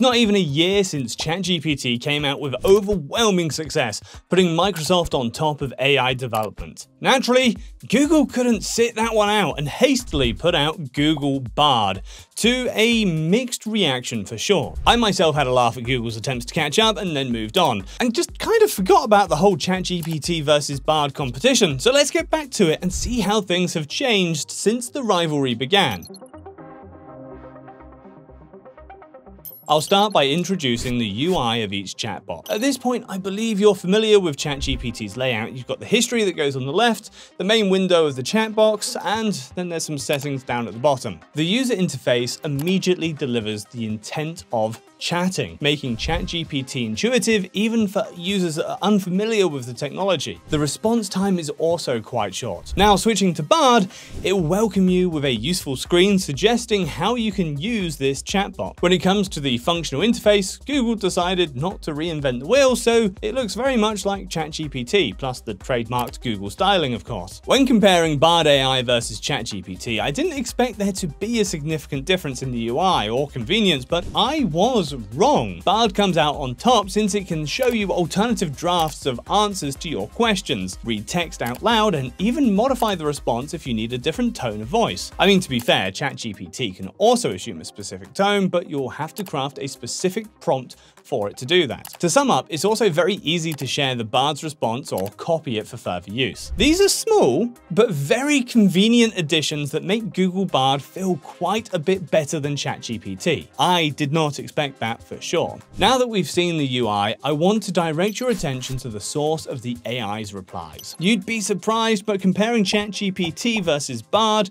It's not even a year since ChatGPT came out with overwhelming success, putting Microsoft on top of AI development. Naturally, Google couldn't sit that one out and hastily put out Google Bard, to a mixed reaction for sure. I myself had a laugh at Google's attempts to catch up and then moved on, and just kind of forgot about the whole ChatGPT versus Bard competition, so let's get back to it and see how things have changed since the rivalry began. I'll start by introducing the UI of each chatbot. At this point, I believe you're familiar with ChatGPT's layout. You've got the history that goes on the left, the main window of the chat box, and then there's some settings down at the bottom. The user interface immediately delivers the intent of chatting, making ChatGPT intuitive even for users that are unfamiliar with the technology. The response time is also quite short. Now switching to Bard, it will welcome you with a useful screen suggesting how you can use this chatbot. When it comes to the functional interface, Google decided not to reinvent the wheel, so it looks very much like ChatGPT, plus the trademarked Google styling of course. When comparing Bard AI versus ChatGPT, I didn't expect there to be a significant difference in the UI or convenience, but I was wrong. Bard comes out on top since it can show you alternative drafts of answers to your questions, read text out loud, and even modify the response if you need a different tone of voice. I mean, to be fair, ChatGPT can also assume a specific tone, but you'll have to craft a specific prompt for it to do that. To sum up, it's also very easy to share the Bard's response or copy it for further use. These are small, but very convenient additions that make Google Bard feel quite a bit better than ChatGPT. I did not expect that for sure. Now that we've seen the UI, I want to direct your attention to the source of the AI's replies. You'd be surprised, but comparing ChatGPT versus Bard,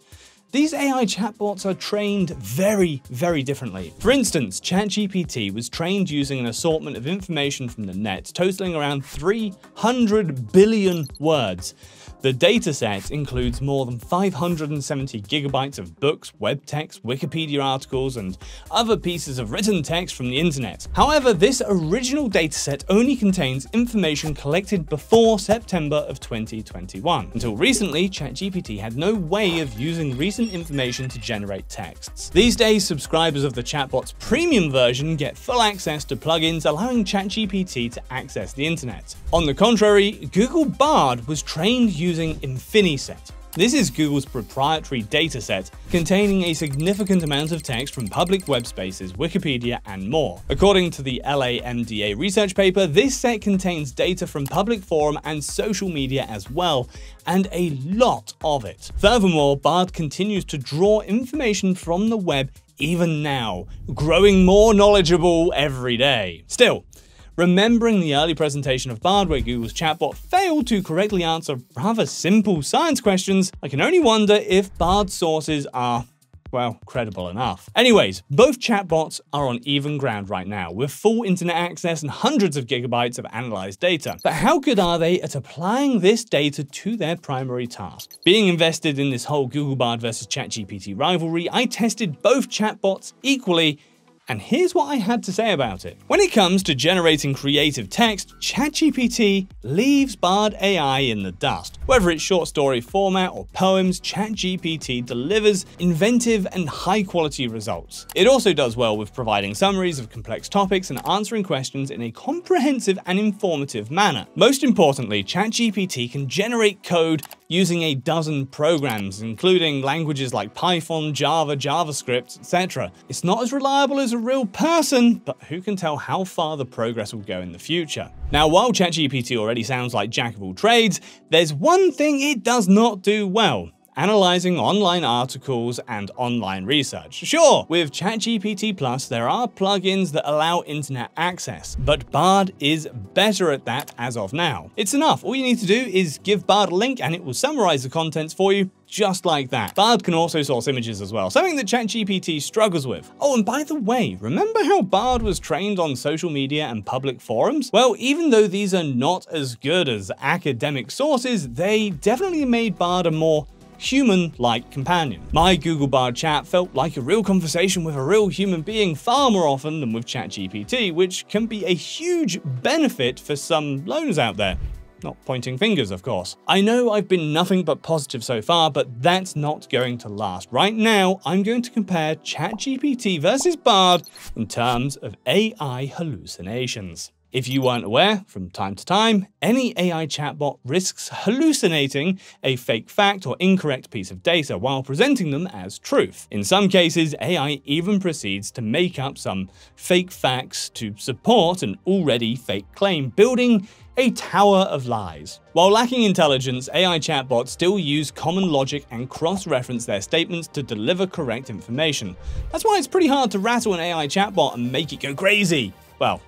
these AI chatbots are trained very, very differently. For instance, ChatGPT was trained using an assortment of information from the net, totaling around 300 billion words. The dataset includes more than 570 gigabytes of books, web text, Wikipedia articles, and other pieces of written text from the internet. However, this original dataset only contains information collected before September of 2021. Until recently, ChatGPT had no way of using recent information to generate texts. These days, subscribers of the chatbot's premium version get full access to plugins allowing ChatGPT to access the internet. On the contrary, Google Bard was trained using using Infiniset. This is Google's proprietary dataset containing a significant amount of text from public web spaces, Wikipedia, and more. According to the LAMDA research paper, this set contains data from public forum and social media as well, and a lot of it. Furthermore, Bard continues to draw information from the web even now, growing more knowledgeable every day. Still, Remembering the early presentation of Bard where Google's chatbot failed to correctly answer rather simple science questions, I can only wonder if Bard's sources are well, credible enough. Anyways, both chatbots are on even ground right now, with full internet access and hundreds of gigabytes of analyzed data. But how good are they at applying this data to their primary task? Being invested in this whole Google Bard versus ChatGPT rivalry, I tested both chatbots equally and here's what I had to say about it. When it comes to generating creative text, ChatGPT leaves Bard AI in the dust. Whether it's short story format or poems, ChatGPT delivers inventive and high quality results. It also does well with providing summaries of complex topics and answering questions in a comprehensive and informative manner. Most importantly, ChatGPT can generate code using a dozen programs, including languages like Python, Java, JavaScript, etc. It's not as reliable as a real person, but who can tell how far the progress will go in the future. Now, while ChatGPT already sounds like jack of all trades, there's one thing it does not do well, analyzing online articles and online research. Sure, with ChatGPT Plus, there are plugins that allow internet access, but Bard is better at that as of now. It's enough. All you need to do is give Bard a link and it will summarize the contents for you just like that. Bard can also source images as well, something that ChatGPT struggles with. Oh, and by the way, remember how Bard was trained on social media and public forums? Well, even though these are not as good as academic sources, they definitely made Bard a more human-like companion. My Google Bard chat felt like a real conversation with a real human being far more often than with ChatGPT, which can be a huge benefit for some loners out there. Not pointing fingers, of course. I know I've been nothing but positive so far, but that's not going to last. Right now, I'm going to compare ChatGPT versus Bard in terms of AI hallucinations. If you weren't aware, from time to time, any AI chatbot risks hallucinating a fake fact or incorrect piece of data while presenting them as truth. In some cases, AI even proceeds to make up some fake facts to support an already fake claim, building a tower of lies. While lacking intelligence, AI chatbots still use common logic and cross-reference their statements to deliver correct information. That's why it's pretty hard to rattle an AI chatbot and make it go crazy. Well,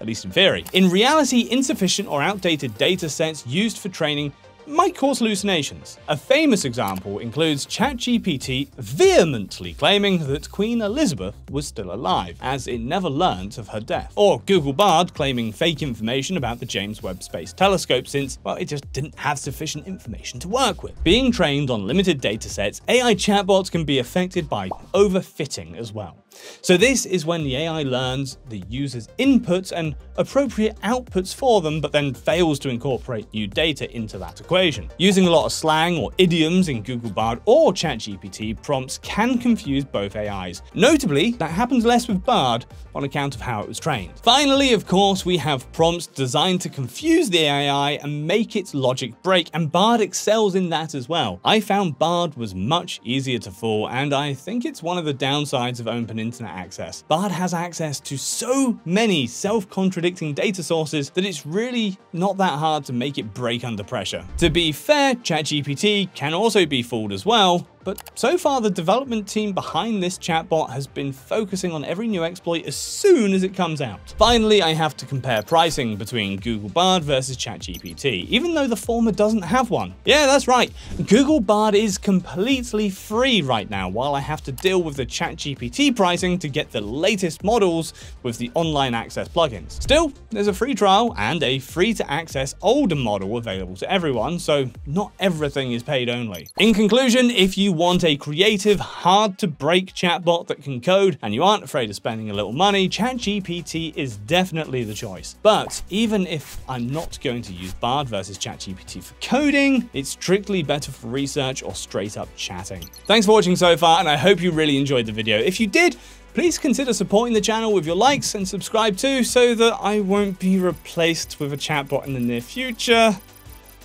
at least in theory. In reality, insufficient or outdated data sets used for training might cause hallucinations. A famous example includes ChatGPT vehemently claiming that Queen Elizabeth was still alive, as it never learnt of her death. Or Google Bard claiming fake information about the James Webb Space Telescope since, well, it just didn't have sufficient information to work with. Being trained on limited datasets, AI chatbots can be affected by overfitting as well. So this is when the AI learns the user's inputs and appropriate outputs for them, but then fails to incorporate new data into that equation. Using a lot of slang or idioms in Google Bard or ChatGPT prompts can confuse both AIs. Notably, that happens less with Bard on account of how it was trained. Finally, of course, we have prompts designed to confuse the AI and make its logic break, and Bard excels in that as well. I found Bard was much easier to fool, and I think it's one of the downsides of open internet access. Bard has access to so many self-contradicting data sources that it's really not that hard to make it break under pressure. To be fair, ChatGPT can also be fooled as well, but so far, the development team behind this chatbot has been focusing on every new exploit as soon as it comes out. Finally, I have to compare pricing between Google Bard versus ChatGPT, even though the former doesn't have one. Yeah, that's right. Google Bard is completely free right now, while I have to deal with the ChatGPT pricing to get the latest models with the online access plugins. Still, there's a free trial and a free to access older model available to everyone, so not everything is paid only. In conclusion, if you want a creative, hard to break chatbot that can code and you aren't afraid of spending a little money, ChatGPT is definitely the choice. But even if I'm not going to use Bard versus ChatGPT for coding, it's strictly better for research or straight up chatting. Thanks for watching so far and I hope you really enjoyed the video. If you did, Please consider supporting the channel with your likes and subscribe too so that I won't be replaced with a chatbot in the near future.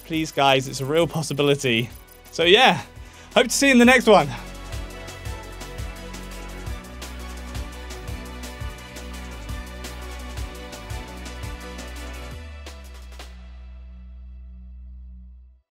Please guys, it's a real possibility. So yeah, Hope to see you in the next one.